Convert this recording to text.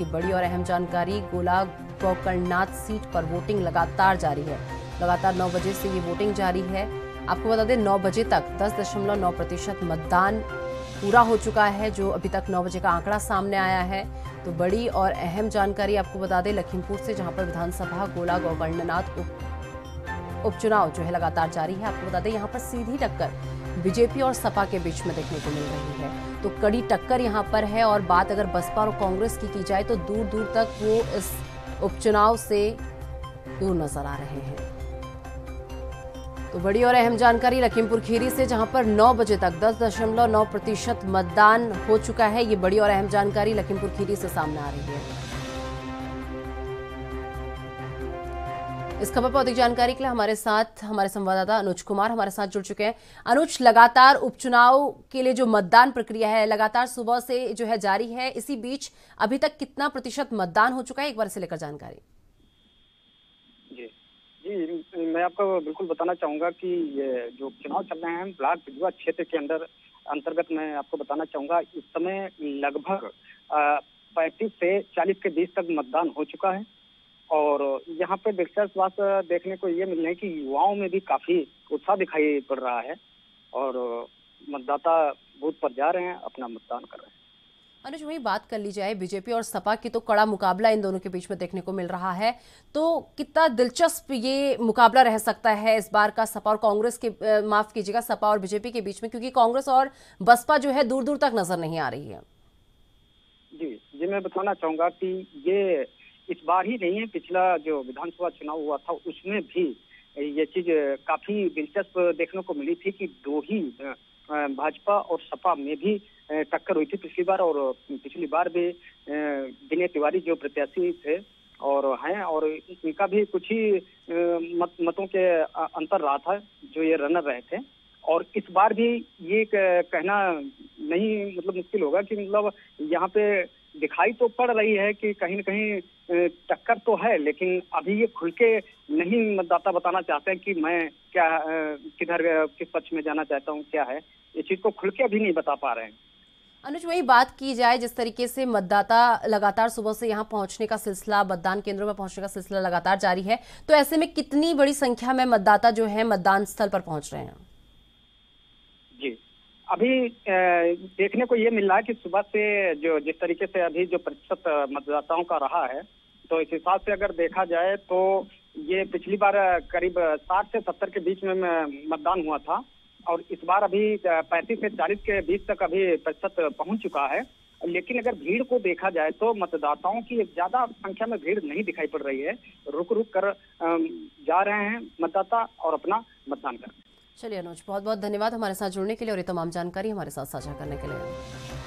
की बड़ी और अहम जानकारी, गोला गोकर्णनाथ सीट पर वोटिंग लगातार जारी है। लगातार 9 बजे से ये वोटिंग जारी है। आपको बता दें 9 बजे तक 10.9 प्रतिशत मतदान पूरा हो चुका है, जो अभी तक 9 बजे का आंकड़ा सामने आया है। तो बड़ी और अहम जानकारी आपको बता दें, लखीमपुर से जहाँ पर विधानसभा गोला गोकर्णनाथ उपचुनाव जो है लगातार जारी है। आपको बता दें, यहाँ पर सीधी टक्कर बीजेपी और सपा के बीच में देखने को मिल रही है। तो कड़ी टक्कर यहाँ पर है और बात अगर बसपा और कांग्रेस की की जाए तो दूर दूर तक वो इस उपचुनाव से दूर नज़र आ रहे हैं। तो बड़ी और अहम जानकारी लखीमपुर खीरी से, जहाँ पर 9 बजे तक 10.9 प्रतिशत मतदान हो चुका है। ये बड़ी और अहम जानकारी लखीमपुर खीरी से सामने आ रही है। इस खबर पर अधिक जानकारी के लिए हमारे साथ हमारे संवाददाता अनुज कुमार हमारे साथ जुड़ चुके हैं। अनुज, लगातार उपचुनाव के लिए जो मतदान प्रक्रिया है, लगातार सुबह से जो है जारी है, इसी बीच अभी तक कितना प्रतिशत मतदान हो चुका है? एक बार से लेकर जानकारी। जी। मैं आपको बिल्कुल बताना चाहूँगा कि ये जो चुनाव चल रहे हैं, ब्लॉक बिजुआ क्षेत्र के अंदर अंतर्गत मैं आपको बताना चाहूँगा, इस समय लगभग पैंतीस से चालीस के बीच तक मतदान हो चुका है। और यहाँ पे दिलचस्प बात देखने को ये मिल रही है कि युवाओं में भी काफ़ी उत्साह दिखाई पड़ रहा है और मतदाता बूथ पर जा रहे हैं अपना मतदान कर रहे हैं। अनुज वही बात कर ली जाए बीजेपी और सपा की तो कड़ा मुकाबला इन दोनों के बीच में देखने को मिल रहा है। तो कितना दिलचस्प ये मुकाबला रह सकता है इस बार का सपा और कांग्रेस के माफ़ कीजिएगा सपा और बीजेपी के बीच में क्योंकि कांग्रेस और बसपा जो है दूर दूर तक नज़र नहीं आ रही है। जी जी मैं बताना चाहूँगा कि ये इस बार ही नहीं है पिछला जो विधानसभा चुनाव हुआ था उसमें भी ये चीज़ काफ़ी दिलचस्प देखने को मिली थी कि दो ही भाजपा और सपा में भी टक्कर हुई थी पिछली बार और पिछली बार भी विनय तिवारी जो प्रत्याशी थे और हैं और इनका भी कुछ ही मत, मतों के अंतर रहा था जो ये रनर रहे थे। और इस बार भी ये कहना नहीं मतलब मुश्किल होगा कि मतलब यहाँ पे दिखाई तो पड़ रही है कि कहीं न कहीं टक्कर तो है, लेकिन अभी ये खुल के नहीं मतदाता बताना चाहते हैं कि मैं क्या किधर किस पक्ष में जाना चाहता हूँ, क्या है। ये चीज़ को खुल के अभी नहीं बता पा रहे हैं। अनुज, वही बात की जाए, जिस तरीके से मतदाता लगातार सुबह से यहाँ पहुँचने का सिलसिला, मतदान केंद्रों में पहुँचने का सिलसिला लगातार जारी है तो ऐसे में कितनी बड़ी संख्या में मतदाता जो है, मतदान स्थल पर पहुँच रहे हैं? अभी देखने को ये मिल रहा है कि सुबह से जो, जिस तरीके से अभी जो प्रतिशत मतदाताओं का रहा है तो इस हिसाब से अगर देखा जाए तो ये पिछली बार करीब साठ से सत्तर के बीच में मतदान हुआ था और इस बार अभी पैंतीस से चालीस के बीच तक अभी प्रतिशत पहुँच चुका है। लेकिन अगर भीड़ को देखा जाए तो मतदाताओं की ज़्यादा संख्या में भीड़ नहीं दिखाई पड़ रही है। रुक रुक कर जा रहे हैं मतदाता और अपना मतदान कर चलिए अनुज बहुत बहुत धन्यवाद हमारे साथ जुड़ने के लिए और ये तमाम जानकारी हमारे साथ साझा करने के लिए।